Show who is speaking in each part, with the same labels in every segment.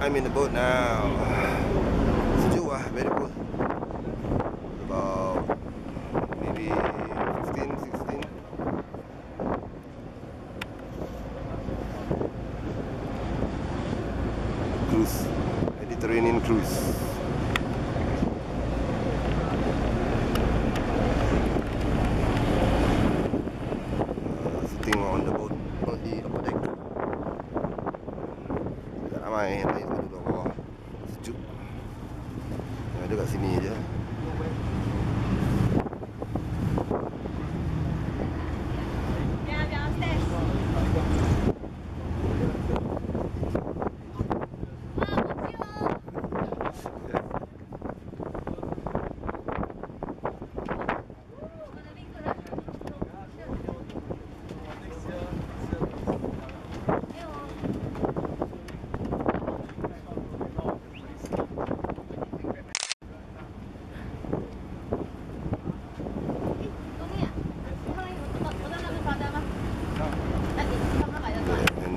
Speaker 1: I'm in the boat now. Lah, very cold. About maybe 15, 16. Cruise, Mediterranean cruise. Ramai lain semua duduk bawah. Sejuk. Yang ada kat sini je.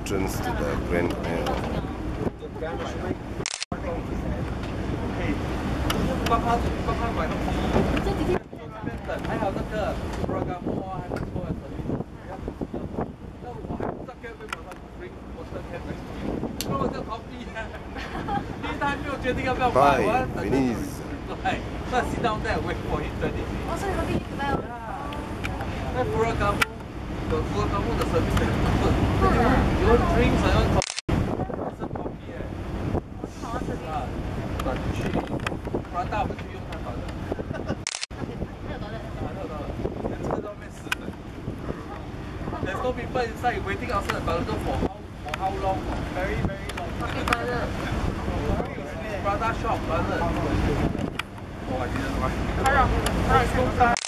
Speaker 1: entrance to the Grand Bye, Venice.
Speaker 2: Sit down there and wait for him minutes. Oh, so you're looking at the? Yeah. Furakamu, the Furakamu, the service Brother shop, brother. Oh, I didn't write. Hurry up, hurry up, go fast.